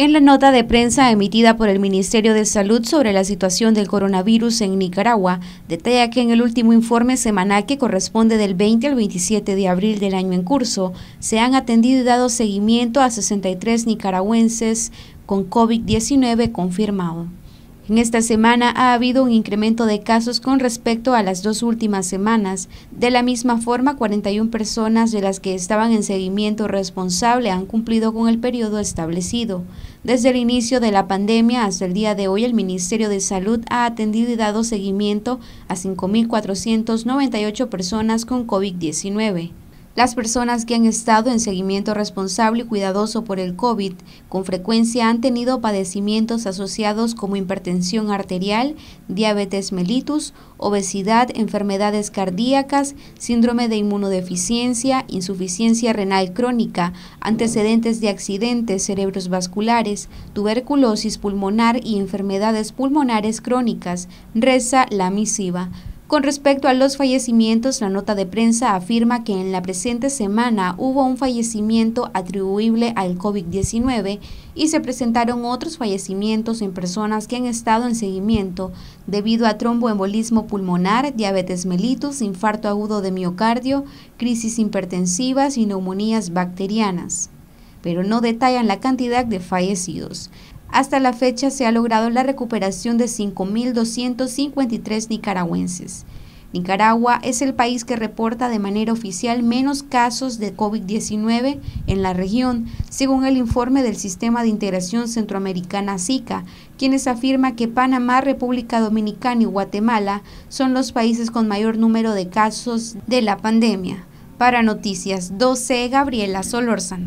En la nota de prensa emitida por el Ministerio de Salud sobre la situación del coronavirus en Nicaragua, detalla que en el último informe semanal que corresponde del 20 al 27 de abril del año en curso, se han atendido y dado seguimiento a 63 nicaragüenses con COVID-19 confirmado. En esta semana ha habido un incremento de casos con respecto a las dos últimas semanas. De la misma forma, 41 personas de las que estaban en seguimiento responsable han cumplido con el periodo establecido. Desde el inicio de la pandemia hasta el día de hoy, el Ministerio de Salud ha atendido y dado seguimiento a 5.498 personas con COVID-19. Las personas que han estado en seguimiento responsable y cuidadoso por el COVID con frecuencia han tenido padecimientos asociados como hipertensión arterial, diabetes mellitus, obesidad, enfermedades cardíacas, síndrome de inmunodeficiencia, insuficiencia renal crónica, antecedentes de accidentes cerebros vasculares, tuberculosis pulmonar y enfermedades pulmonares crónicas, reza la misiva. Con respecto a los fallecimientos, la nota de prensa afirma que en la presente semana hubo un fallecimiento atribuible al COVID-19 y se presentaron otros fallecimientos en personas que han estado en seguimiento debido a tromboembolismo pulmonar, diabetes mellitus, infarto agudo de miocardio, crisis hipertensivas y neumonías bacterianas, pero no detallan la cantidad de fallecidos. Hasta la fecha se ha logrado la recuperación de 5.253 nicaragüenses. Nicaragua es el país que reporta de manera oficial menos casos de COVID-19 en la región, según el informe del Sistema de Integración Centroamericana SICA, quienes afirma que Panamá, República Dominicana y Guatemala son los países con mayor número de casos de la pandemia. Para Noticias 12, Gabriela Solórzano.